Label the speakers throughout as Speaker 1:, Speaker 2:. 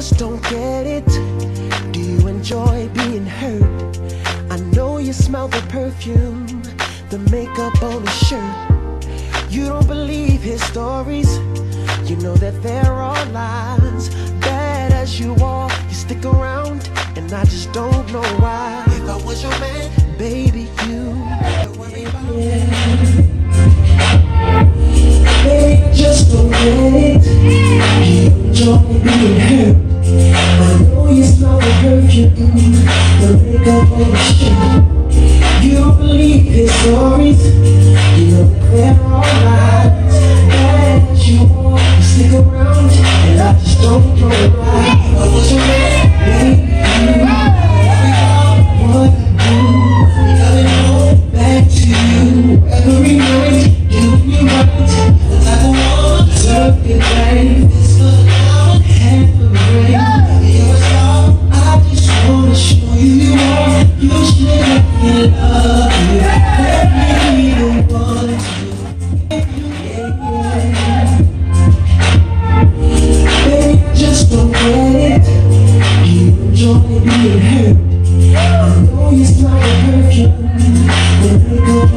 Speaker 1: just don't get it. Do you enjoy being hurt? I know you smell the perfume The makeup on his shirt. You don't believe his stories. You know that they're all lies. Bad as you are You stick around And I just don't know why. If I was your man Baby, you Don't worry about it. Baby, just don't let it You enjoy being hurt I know you smell the perfume The makeup on your skin You don't believe his stories them all night.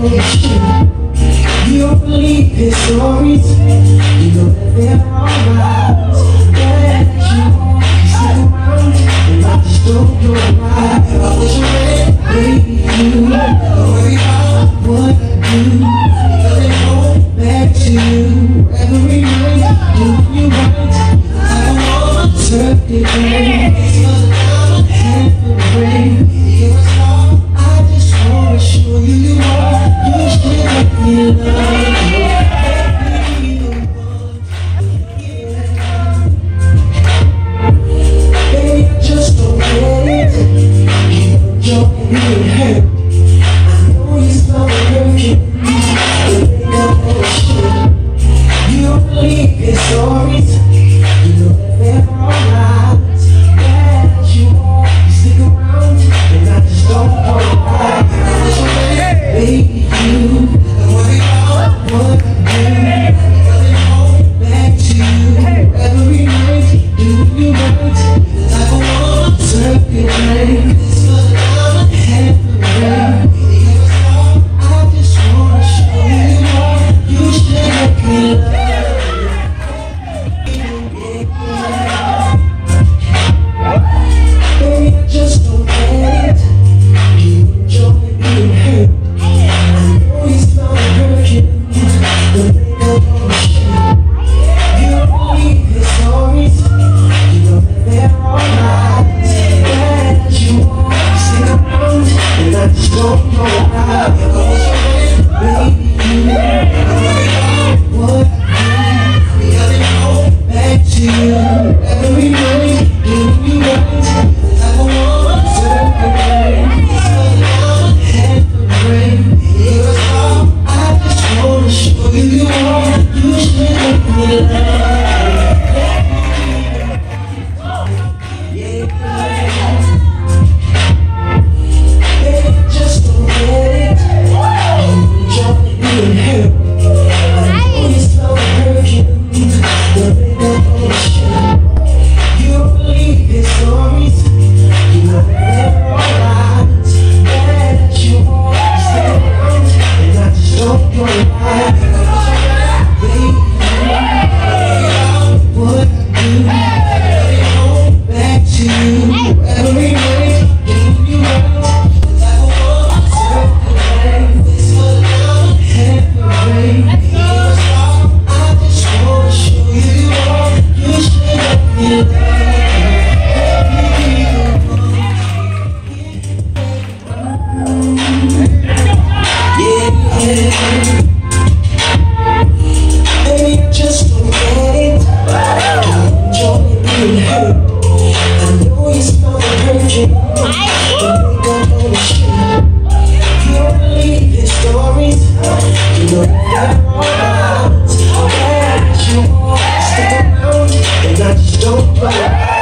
Speaker 1: You don't believe his stories You know that they're all lies That you stick around And I just don't know why I Worry about what I do Every night, do you I don't want to love. Thank you. Yeah.